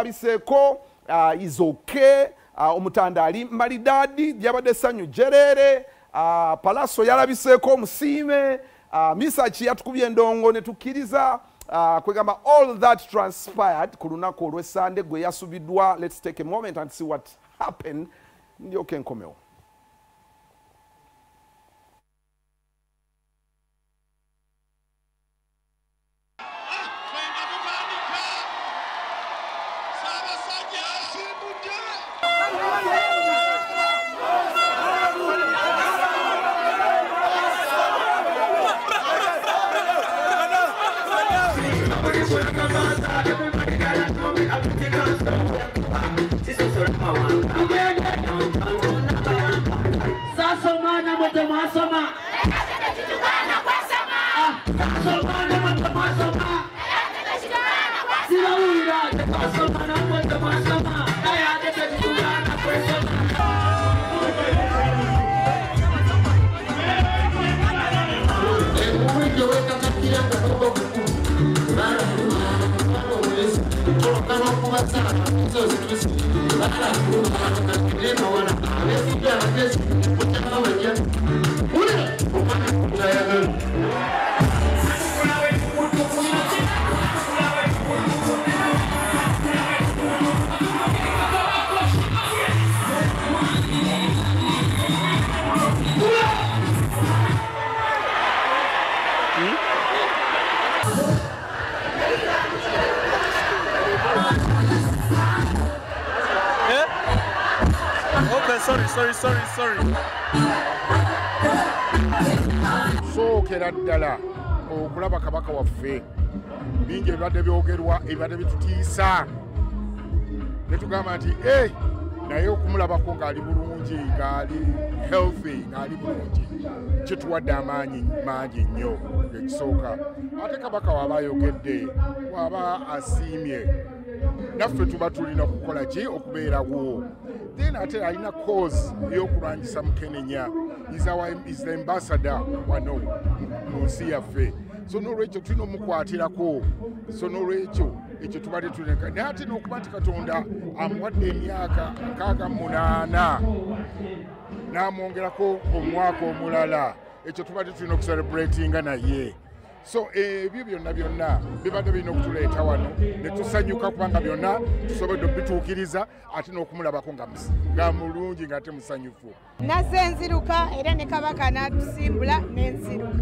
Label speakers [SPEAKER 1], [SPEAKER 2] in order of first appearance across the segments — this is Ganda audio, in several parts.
[SPEAKER 1] labiseeko uh, is okay uh, omutanda ali malidaadi lyabadde essanyu jereere uh, palaso yalabiseeko omusiime uh, misaki yatukubye endongo ne tukkiriza uh, kwegamba all that transpired ku lunaku olw'essande gwe yasubiddwa. Let's take a moment and see what happened. Ndyoke enkomewo
[SPEAKER 2] Sasa mwana mwenye mwasoma somana
[SPEAKER 3] Okay, sorry, sorry, sorry, sorry.
[SPEAKER 4] sookera ddala okulaba kabaka waffe. Bingi ebibadde byogerwa ebibadde bitutiisa. Ne tugamba nti e naye okumulabako ng'ali bulungi ng'ali healthy ng'ali bulungi. Kituwadde amaanyi mangi nnyo ekisooka ate kabaka waaba ayogedde waaba asiimye. Naffe tuba tulina kukola ki okubeerawo then ate alina cause ey'okulwanyisa mukenenya is the ambassador. Wano mu nsi yaffe so n'olwekyo tulina omukwatirako so n'olwekyo ekyo tubadde tulina naye ate n'okuba nti katonda amuwadde emyaka nkaaga munaana. N'amwongerako omwaka omulala. Ekyo tubadde tulina okucelebratinga naye so ebyo byonna byonna bibadde birina okutuleeta wano. Ne tusanyuka kubanga byonna tusobodde obituukiriza ate n'okumulabako nga mus- nga mulungi ng'ate musanyufu.
[SPEAKER 5] Nazze nziruka era ne kabaka n'atusimbula n'enziruka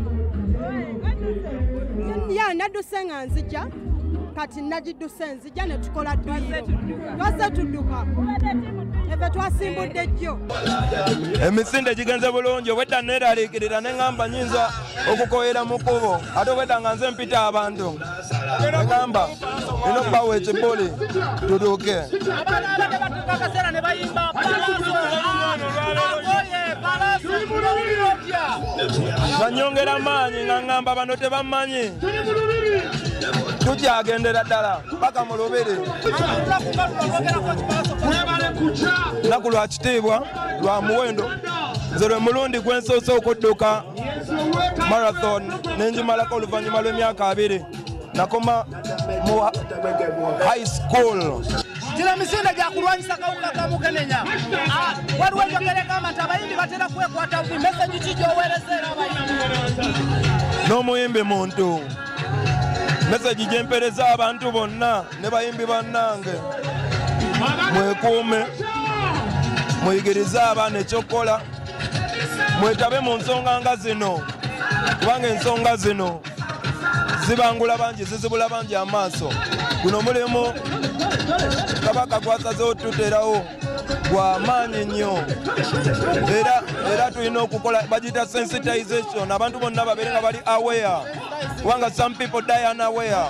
[SPEAKER 6] ya nadduse nga nzija kati nagidduse nzija ne tukola dduyiro twazze tudduka. Eve twasimbudde jjo
[SPEAKER 7] emisinde gigenze bulungi obwedda neeraliikirira ne ŋŋamba nyinza okukoyera mu kkubo ate obwedda nga nze mpita abantu. Egamba nina okubawa ekibuli tuduuke banyongera maanyi nga ŋŋamba bano tebammanyi tukyagendera ddala paka mu lubiri. Lunaku lwa kitiibwa lwa muwendo. Nze lwe mulundi gwe nsoose okudduka marathon nenjimalako oluvannyuma lw'emyaka abiri. Nakoma mu high school.
[SPEAKER 2] Gino emisinde gyakulwanyisa kawuka ka mukenenya. Ah, waliwo enjogera egamba nti abayimbi batera kwekwata bubi meseji ki gyoweereza era abayimbi?
[SPEAKER 7] N'omuyimbi muntu meseji gyempereza abantu bonna ne bayimbi bannange. Mwekuume muyigirize abaana ekyokukola mwetabe mu nsonga nga zino kubanga ensonga zino zibangula bangi zizibula bangi amaaso. Guno mulimu kabaka gwasazeho tuterawo gwa maanyi nnyo. Era era tulina okukola bagiyita sensitization. Abantu bonna babeere nga bali aware kubanga some people die unaware.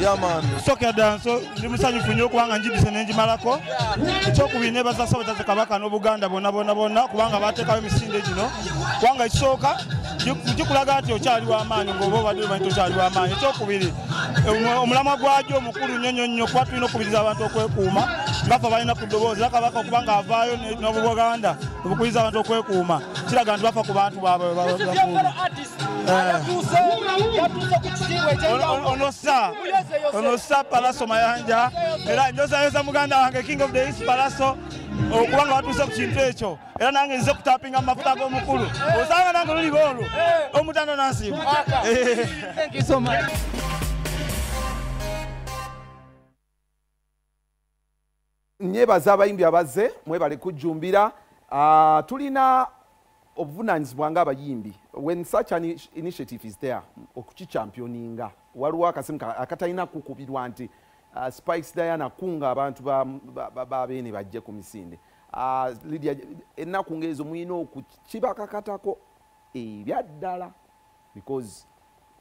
[SPEAKER 7] Yaman
[SPEAKER 3] sookera ddala nso ndi musanyufu nnyo okubanga njidise nenjimalako ekyokubiri nebaza sabataze kabaka n'obuganda bonna bonna bonna kubanga bateekawo emisinde gino. Kubanga ekisooka kikulaga nti okyali w'amaanyi ng'oba obadde omanyi ti okyali w'amaanyi ekyokubiri Omu- omulamwa gwagyo omukulu nnyo nnyo kuba tulina okubiriza abantu okwekuuma bafa balina ku ddoboozi era kabaka okuba nga avaayo n'obuganda obukubiriza abantu okwekuuma. Kiraga nti bafa ku bantu
[SPEAKER 2] kitiibwa
[SPEAKER 3] Ono- sa palaso mayanja. Era njozayoza muganda wange king of the east palaso okuba nga batuuse ku kintu ekyo. Era nange nze kutapinga mu mafuta g'omukulu osanga nange luli olwo omutanda nansiimu
[SPEAKER 1] nyebaza abayimbi abaze mwebale kujjumbira Ah, tulina obuvunanyizibwa ng'abayimbi when such an initi- initiative is there okukichampioninga waliwo akasimu ka- akatalina kukubirwa nti ah, spice diana kunga abantu ba- ba- ba- babeene bajje ku misinde. Ah, lydia ennaku ngaezo mulina okukibakakatako ebyaddala because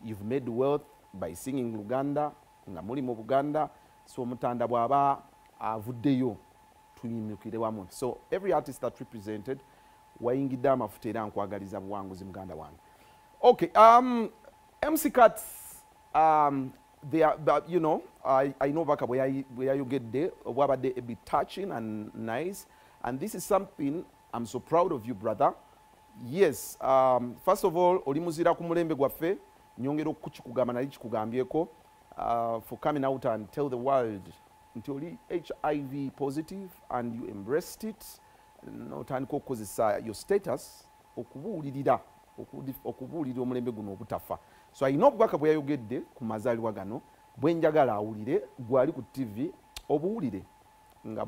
[SPEAKER 1] you've made wealth by singing luganda nga muli mu buganda so omutanda bw'aba avuddeyo tuyimukire wamu. So every artist that represented wayingidde amafuta era nkwagaliza buwanguzi muganda wange. Okay um, mc cats um, they are, but, you know i, I know baka bwe yayogedde obwabadde a bit touching and nice. And this is something i'm so proud of you brother. Yes um, first of all oli muzira ku mulembe gwaffe nyongera okukikugamba nali kikugambyeko uh, for coming out and tell the world nti oli hiv positive and you embraced it notandika okukozesa your status okubuulirira okubuulirira omulembe guno obutafa so alina obubaka bwe yayogedde ku mazaalibwa gano bwe njagala awulire gwali ku tv obuwulire nga